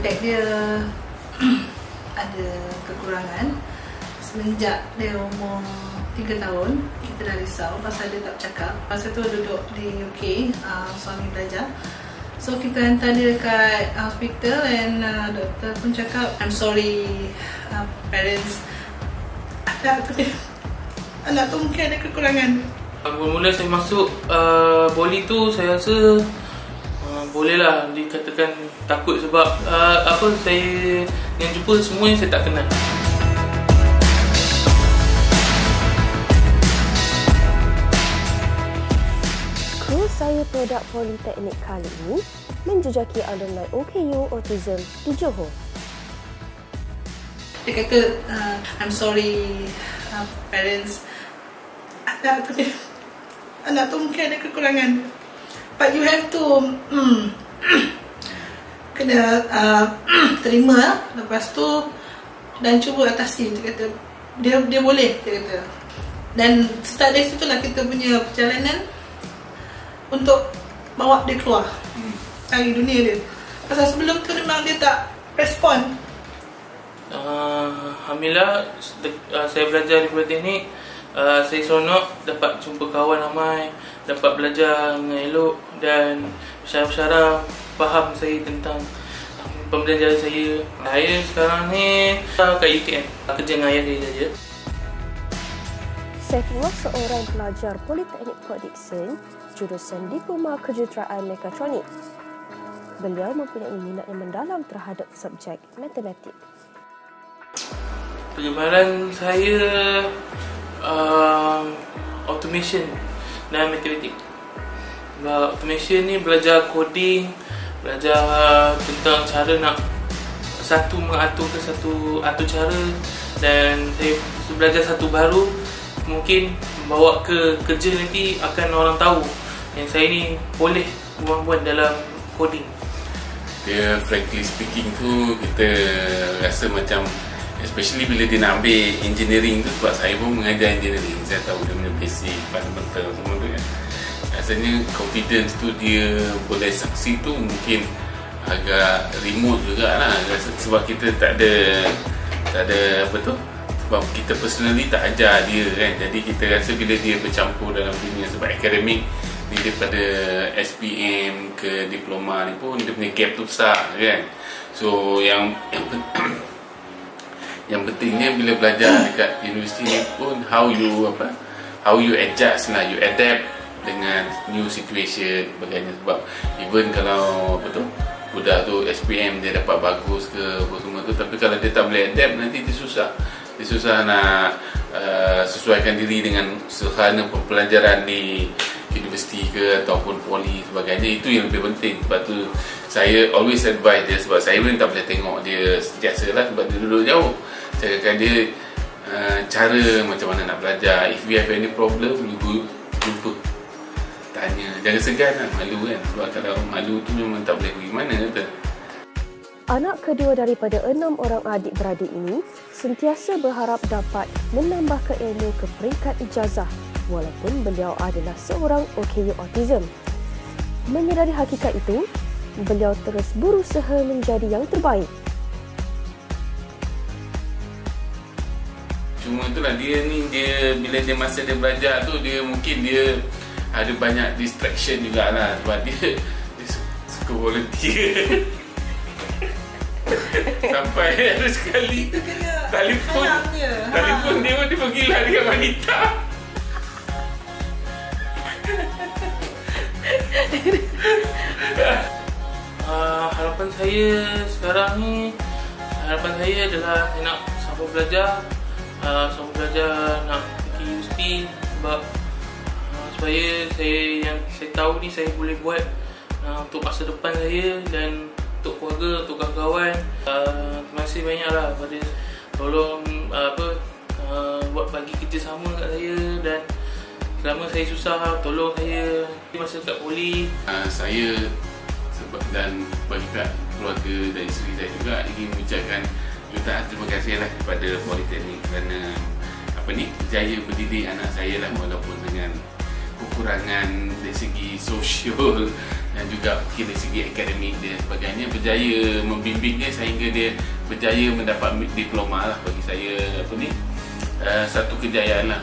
Politek dia ada kekurangan. Semenjak dia umur 3 tahun kita dah risau pasal dia tak bercakap. Masa tu duduk di UK uh, suami belajar. So kita hantar dia dekat hospital and uh, doktor pun cakap I'm sorry uh, parents. Anak tu dia anak tu mungkin ada kekurangan. Mula-mula saya masuk uh, poli tu saya rasa uh, bolehlah dikatakan takut sebab uh, apa saya yang jumpa semua yang saya tak kenal. Kru saya produk Politeknik kali ini menjejaki alumni OKU Autism di Johor. dia kata uh, I'm sorry uh, parents anak tu anak tu mungkin ada kekurangan but you have to mm, kena uh, terima. Lepas tu dan cuba atasi dia kata. Dia dia boleh dia kata. Dan start dari situ lah kita punya perjalanan untuk bawa dia keluar. Dari dunia dia. Pasal sebelum tu memang dia tak respon Uh, Alhamdulillah de- uh, saya belajar di Politeknik uh, saya seronok dapat jumpa kawan ramai dapat belajar dengan elok dan syarah-syarah faham saya tentang pembelajaran saya saya sekarang ni kat UTM kerja dengan ayah saya saja Saifullah seorang pelajar Politeknik Port Dickson jurusan Diploma Kejuruteraan Mekatronik. Beliau mempunyai minat yang mendalam terhadap subjek matematik. Penyebaran saya uh, automation dan matematik. Sebab automation ni belajar coding, belajar tentang cara nak satu mengatur ke satu atur cara dan saya belajar satu baru mungkin bawa ke kerja nanti akan orang tahu yang saya ni boleh buat-buat dalam coding. dia frankly speaking tu kita rasa macam especially bila dia nak ambil engineering tu sebab saya pun mengajar engineering. Saya tahu dia punya basic fundamental semua tu kan. Rasanya confidence tu dia boleh saksi tu mungkin agak remote jugalah. Rasa- sebab kita tak ada tak ada apa tu sebab kita personally tak ajar dia kan. Jadi kita rasa bila dia bercampur dalam dunia sebab akademik dia daripada SPM ke diploma ni pun dia punya gap tu besar kan. So yang yang, yang pentingnya bila belajar dekat universiti ni pun how you apa how you adjust lah you adapt dengan new situation sebagainya sebab even kalau apa tu budak tu SPM dia dapat bagus ke apa semua tu tapi kalau dia tak boleh adapt nanti dia susah. Dia susah nak uh, sesuaikan diri dengan suasana pembelajaran di universiti ke ataupun poli sebagainya. Itu yang lebih penting. Sebab tu saya always advise dia sebab saya pun tak boleh tengok dia sentiasa lah sebab dia duduk jauh saya akan dia uh, cara macam mana nak belajar. If you have any problem you go jumpa. Tanya. Jangan segan lah malu kan. Sebab kalau malu tu memang tak boleh pergi mana kata. Anak kedua daripada enam orang adik-beradik ini sentiasa berharap dapat menambahkan ilmu ke peringkat ijazah walaupun beliau adalah seorang OKU Autism. Menyedari hakikat itu, beliau terus berusaha menjadi yang terbaik. Cuma itulah dia ni dia bila dia masa dia belajar tu dia mungkin dia ada banyak distraction jugalah sebab dia dia su- suka volunteer. Sampai ada sekali telefon. Ha. telefon dia pun dia pergilah dengan wanita. Uh, harapan saya sekarang ni harapan saya adalah saya nak sambung belajar uh, sambung belajar nak pergi universiti sebab uh, supaya saya yang saya tahu ni saya boleh buat uh, untuk masa depan saya dan untuk keluarga, untuk kawan-kawan. Uh, terima kasih banyak lah pada tolong uh, apa uh, buat bagi kerjasama kat saya dan selama saya susah tolong saya. Masa kat poli. Uh, saya sebab dan bagi keluarga dan isteri saya juga ingin mengucapkan jutaan terima kasih lah kepada Politeknik kerana apa ni jaya mendidik anak saya lah walaupun dengan kekurangan dari segi sosial dan juga mungkin dari segi akademik dia. Sebagainya berjaya membimbing dia sehingga dia berjaya mendapat diploma lah bagi saya apa ni uh, satu kejayaan lah